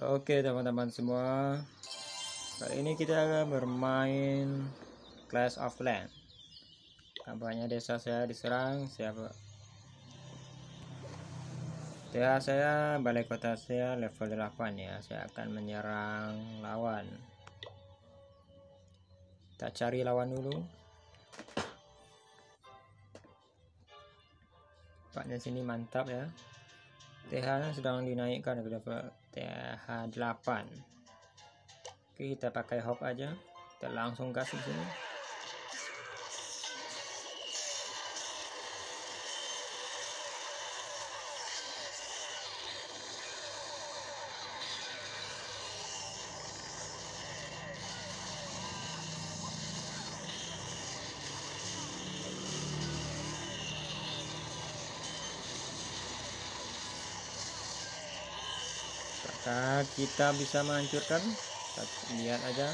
Oke teman-teman semua. Kali ini kita akan bermain Clash of Clans. Kampanye desa saya diserang Siapa Ya saya balai kota saya level 8 ya. Saya akan menyerang lawan. Kita cari lawan dulu. Tempatnya sini mantap ya. TH sedang dinaikkan ke level TH 8 Oke kita pakai hop aja. Kita langsung kasih sini apakah kita bisa menghancurkan. Lihat aja.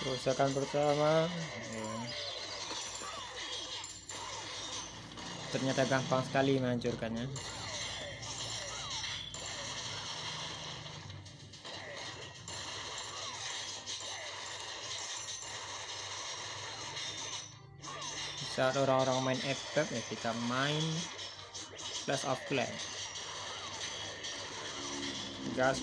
Kerusakan pertama. Ternyata gampang sekali menghancurkannya. Saat orang-orang main FF ya kita main Clash of Clans. Gas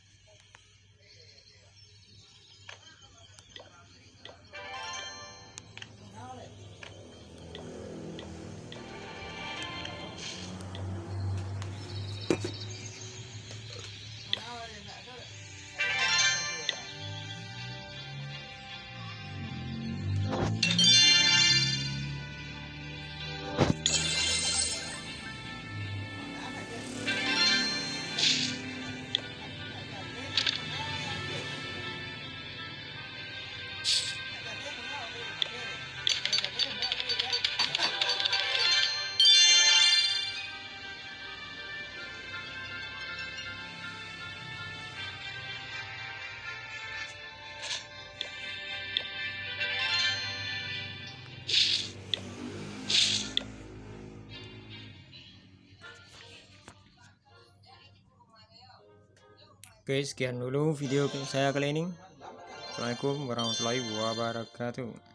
Oke sekian dulu video saya kali ini. Assalamualaikum warahmatullahi wabarakatuh